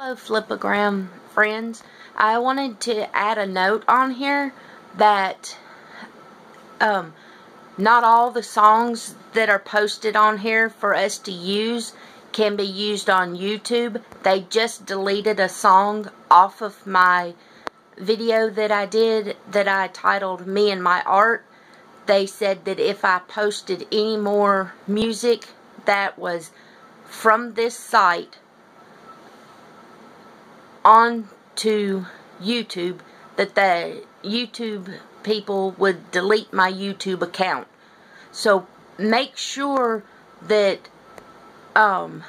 Hello Flipagram friends. I wanted to add a note on here that um, not all the songs that are posted on here for us to use can be used on YouTube. They just deleted a song off of my video that I did that I titled Me and My Art. They said that if I posted any more music that was from this site on to YouTube that the YouTube people would delete my YouTube account. So make sure that um,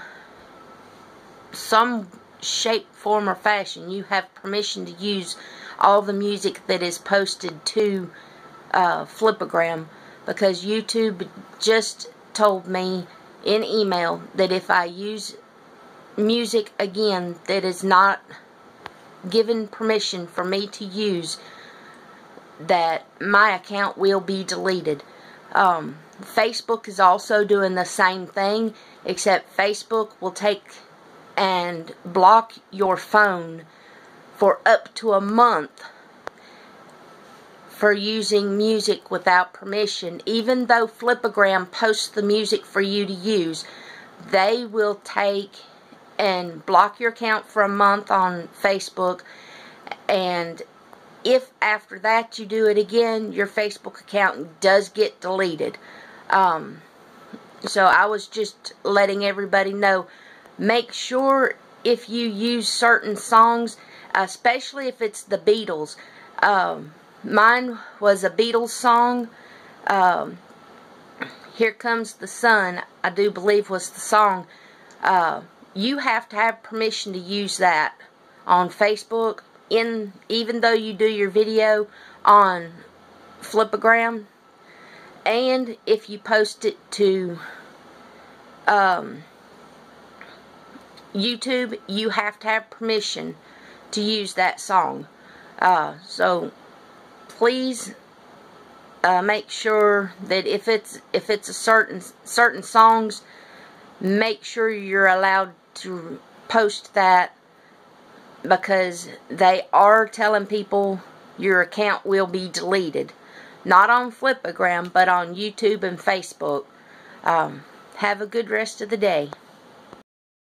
some shape, form, or fashion you have permission to use all the music that is posted to uh, Flipagram because YouTube just told me in email that if I use music again that is not given permission for me to use that my account will be deleted. Um, Facebook is also doing the same thing except Facebook will take and block your phone for up to a month for using music without permission. Even though Flipagram posts the music for you to use, they will take and block your account for a month on Facebook. And if after that you do it again your Facebook account does get deleted. Um, so I was just letting everybody know make sure if you use certain songs especially if it's the Beatles. Um, mine was a Beatles song. Um, Here Comes the Sun I do believe was the song. Uh, you have to have permission to use that on Facebook in even though you do your video on Flipagram. And if you post it to um, YouTube you have to have permission to use that song. Uh, so please uh, make sure that if it's if it's a certain certain songs make sure you're allowed to post that because they are telling people your account will be deleted. Not on Flipagram, but on YouTube and Facebook. Um, have a good rest of the day.